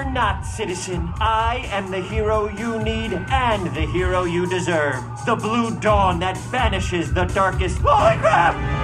Fear not, citizen. I am the hero you need and the hero you deserve. The blue dawn that banishes the darkest. Holy crap!